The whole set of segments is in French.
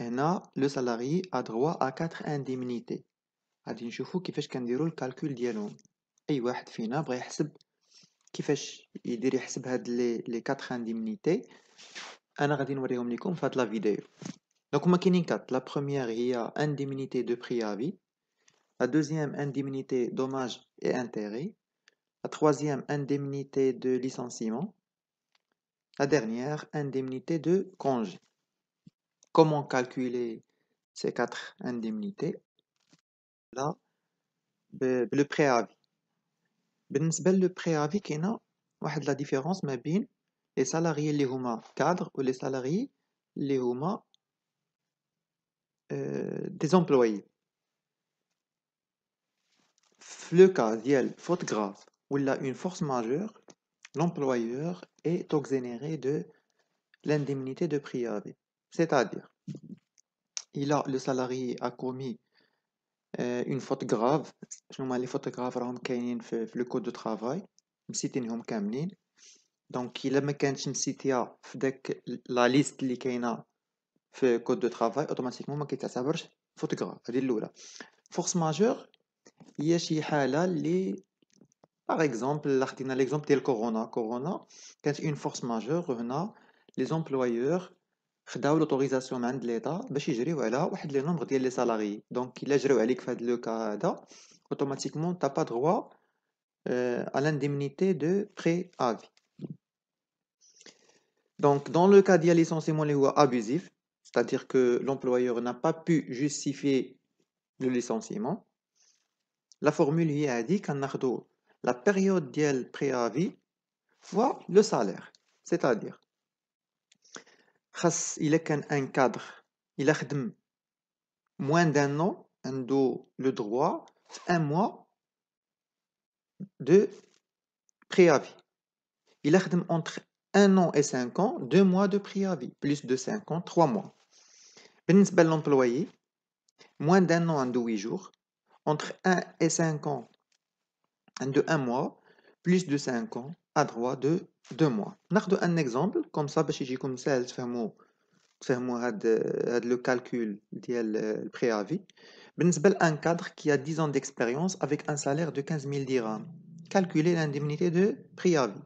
هنا لو سالاري ا droit à 4 indemnités غادي نشوفو كيفاش كنديرو الكالكول ديالهم اي واحد فينا بغا يحسب كيفاش يدير يحسب هاد لي لي 4 انديمنيتي انا غادي نوريهم لكم في هاد لا فيديو دونك هما كاينين كات لا بروميير هي انديمنيتي دو بريافي لا دوزيام انديمنيتي دوماج اي انتérêt la troisième indemnité de licenciement la dernière indemnité de congé comment calculer ces quatre indemnités Là, euh, le préavis. le préavis, il y a la différence entre les salariés les cadres ou les salariés qui euh, sont des employés. Le cas d'une faute grave une force majeure, l'employeur est exonéré de l'indemnité de préavis. C'est-à-dire, il a, le salarié a commis euh, une faute grave. شنو les fautes graves راهم كاينين في, في le code de travail مسيتينهم كاملين دونك الا ما كانتش مسيتيا في داك لا ليست اللي كاينه في كود دو ترافاي اوتوماتيكمون ما كيتعتبرش فوت غراف هذه الاولى فورس ماجور هي شي حاله اللي باغ اكزومبل لا خدينا ليكزومبل ديال كورونا كورونا كانت اون فورس ماجور هنا لي زومبلويور خداو لوتوريزاسيون من عند ليطا باش يجريو على واحد لي نومبر ديال لي سالاري دونك الا جراو عليك في هاد لو كا هذا اوتوماتيكمون تا با دروا ا لانديمنيتي دو بري افي Donc, dans le cas d'un licenciement abusif, c'est-à-dire que l'employeur n'a pas pu justifier le licenciement, la formule y a dit qu'on a la période de préavis fois le salaire. C'est-à-dire, il est un cadre, il a moins d'un an, un le droit, un mois de préavis. Il a entre un an et cinq ans, deux mois de préavis, plus de cinq ans, trois mois. بالنسبة l'employé, moins d'un an, un de huit jours, entre un et cinq ans, un de un mois, plus de 5 ans à droit de 2 mois. Nous un exemple, comme ça, pour que vous le calcul du euh, préavis. Bah, un cadre qui a 10 ans d'expérience avec un salaire de 15 000 dirhams. Calculer l'indemnité de préavis.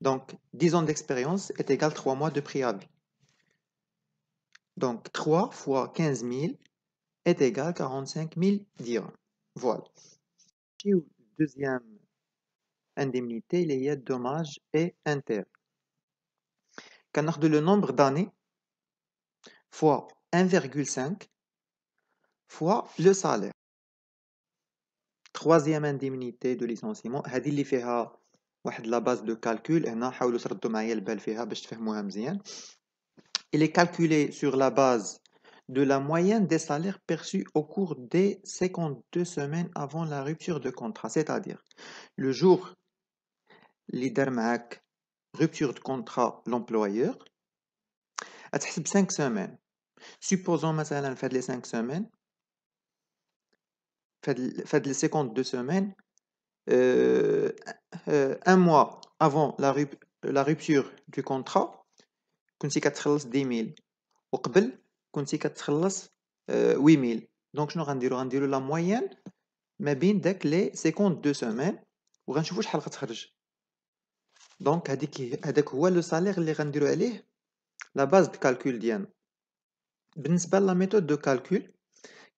Donc, 10 ans d'expérience est égal à 3 mois de préavis. Donc, 3 fois 15 000 est égal à 45 000 dirhams. Voilà. Deuxième indemnité, il y a dommages et intérêts. Quand on le nombre d'années fois 1,5 fois le salaire. Troisième indemnité de licenciement, هذه اللي فيها واحد لا باز دو كالكول هنا حاولوا تردوا معايا البال فيها باش تفهموها مزيان il est calculé sur la base de la moyenne des salaires perçus au cours des 52 semaines avant la rupture de contrat c'est-à-dire le jour اللي دار معاك rupture de contrat l'employeur تحسب 5 semaines supposons مثلا في هاد لي 5 semaines في هاد لي 52 semaines euh, euh, un mois avant la, rup la rupture du contrat كنتي كتخلص 10000 وقبل كنتي كتخلص 8000 دونك شنو غنديرو غنديرو لا موين ما بين داك لي 52 سيمين وغنشوفو شحال غتخرج دونك هذيك هذاك هو لو سالير اللي غنديرو عليه لا باز دو كالكول ديالنا بالنسبه لا ميثود دو كالكول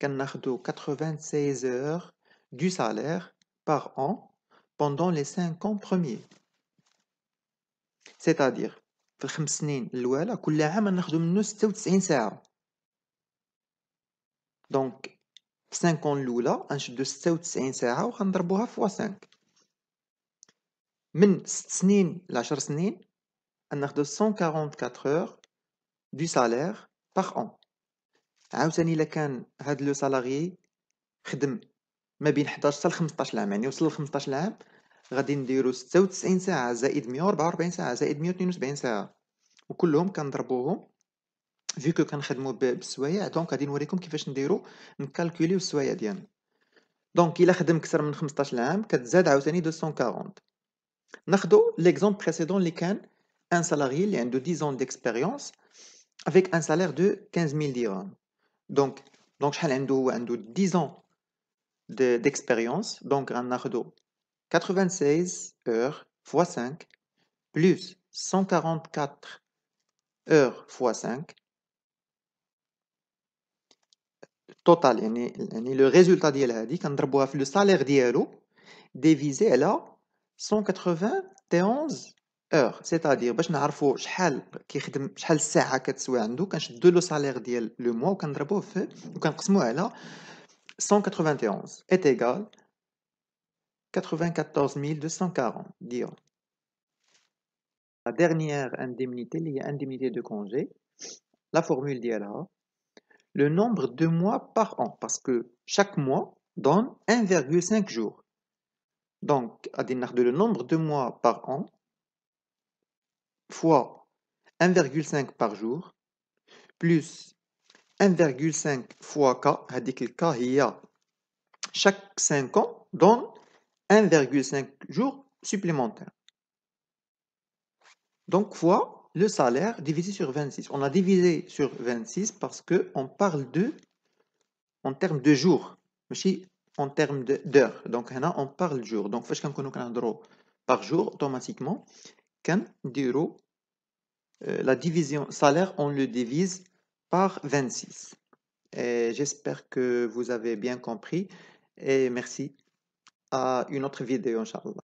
كناخدو 96 heures du salaire par an pendant les 5 ans premiers. C'est-à-dire, في الخمس سنين الأولى كل عام ناخدو منه 96 ساعة. دونك في 5 ans الأولى غنشدو 96 ساعة وغنضربوها فوا 5. من 6 سنين ل 10 سنين ناخدو 144 heures du salaire par an. عاوتاني إلا كان هاد لو سالاريي خدم ما بين 11 حتى ل 15 عام يعني وصل ل 15 عام غادي نديرو 96 ساعة زائد 144 ساعة زائد 172 ساعة. وكلهم كنضربوهم فيكو كنخدمو بالسوايع دونك غادي نوريكم كيفاش نديرو نكالكوليو السوايع ديالنا. دونك إلا خدم أكثر من 15 عام كتزاد عاوتاني 240 ناخدو ليكزومبل بريسيدون اللي كان ان سالاري اللي عنده 10 ans d'expérience avec un salaire de 15000 dirhams دونك دونك شحال عنده هو عنده 10 ans d'expérience دونك غناخدو 96 heures fois 5 plus 144 heures fois 5 total يعني يعني لو ريزولتا ديال هادي كنضربوها في لو سالير ديالو ديفيزي على 191 اور سيتادير باش نعرفوا شحال كيخدم شحال الساعه كتسوي عنده كنشدو لو سالير ديال لو موا وكنضربوه في وكنقسموه على 191 est égal 94240 dirhams. La dernière indemnité, il y a indemnité de congé. La formule là le nombre de mois par an, parce que chaque mois donne 1,5 jours. donc, le nombre de mois par an fois 1,5 par jour plus 1,5 fois K, c'est-à-dire K, chaque 5 ans donne 1,5 jours supplémentaires. Donc, fois le salaire divisé sur 26. On a divisé sur 26 parce qu'on parle de, en termes de jours, en termes d'heures. Donc, on parle de jours. Donc, par jour, automatiquement, quand euh, la division salaire, on le divise par 26. Et j'espère que vous avez bien compris et merci à une autre vidéo, Inch'Allah.